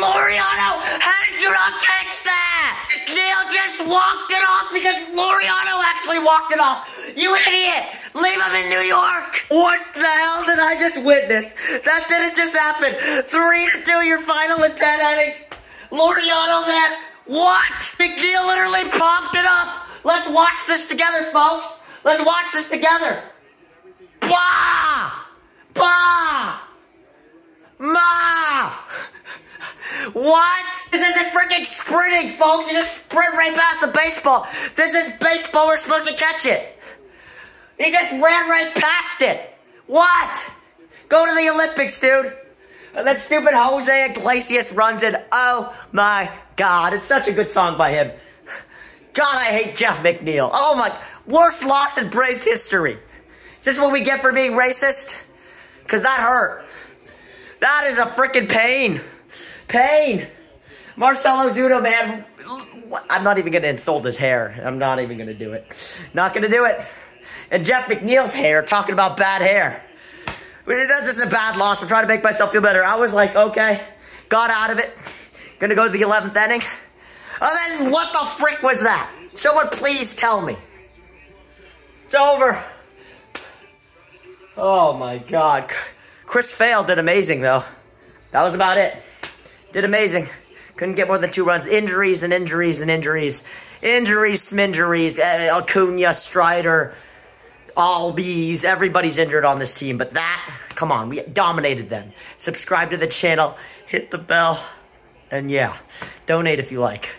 Laureano, how did you not catch that? Neil just walked it off because Laureano actually walked it off. You idiot! Leave him in New York! What the hell did I just witness? That didn't just happen. Three to two, your final in ten innings. Laureano, man, what? McNeil literally popped it up. Let's watch this together, folks. Let's watch this together. Bah! What? This isn't freaking sprinting, folks. You just sprint right past the baseball. This is baseball. We're supposed to catch it. He just ran right past it. What? Go to the Olympics, dude. And that stupid Jose Iglesias runs it. Oh my God. It's such a good song by him. God, I hate Jeff McNeil. Oh my, worst loss in Braves history. Is this what we get for being racist? Because that hurt. That is a freaking pain. Pain. Marcelo Ozuna, man. I'm not even going to insult his hair. I'm not even going to do it. Not going to do it. And Jeff McNeil's hair, talking about bad hair. That's just a bad loss. I'm trying to make myself feel better. I was like, okay, got out of it. Gonna go to the 11th inning. And then what the frick was that? Someone please tell me. It's over. Oh my god. Chris Sale did amazing though. That was about it. Did amazing. Couldn't get more than two runs. Injuries and injuries and injuries. Injuries, sminjuries. Uh, Acuna, Strider, Albies. Everybody's injured on this team. But that, come on, we dominated them. Subscribe to the channel. Hit the bell. And yeah, donate if you like.